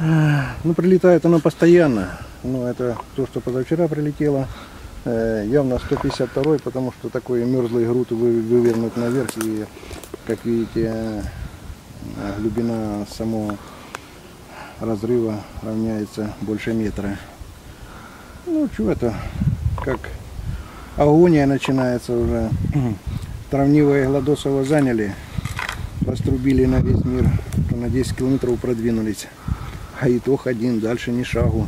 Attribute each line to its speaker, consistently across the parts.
Speaker 1: Ну, прилетает оно постоянно. Ну, это то, что позавчера прилетело. Э, Явно 152 потому что такой мерзлый груд вы- вывернут наверх. И, как видите, э, глубина самого разрыва равняется больше метра. Ну, что это, как агония начинается уже. Травнивое Гладосово заняли, раструбили на весь мир, на 10 километров продвинулись. А итог один, дальше ни шагу.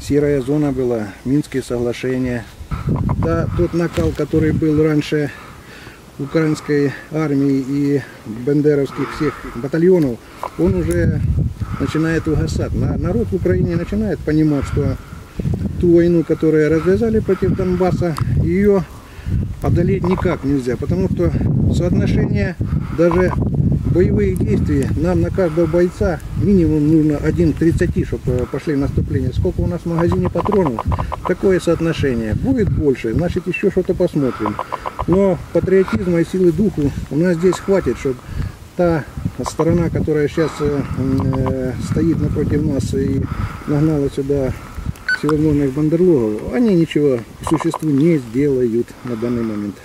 Speaker 1: Серая зона была, Минские соглашения. Да, тот накал, который был раньше украинской армии и бендеровских всех батальонов, он уже начинает угасать. На- Народ в Украине начинает понимать, что ту войну, которую развязали против Донбасса, ее одолеть никак нельзя, потому что соотношение даже боевых действий нам на каждого бойца минимум нужно 1 к 30, чтобы пошли в наступление. Сколько у нас в магазине патронов, такое соотношение. Будет больше, значит еще что-то посмотрим. Но патриотизма и силы духу у нас здесь хватит, чтобы та сторона, которая сейчас стоит напротив нас и нагнала сюда всевозможных бандерлогов, они ничего к существу не сделают на данный момент.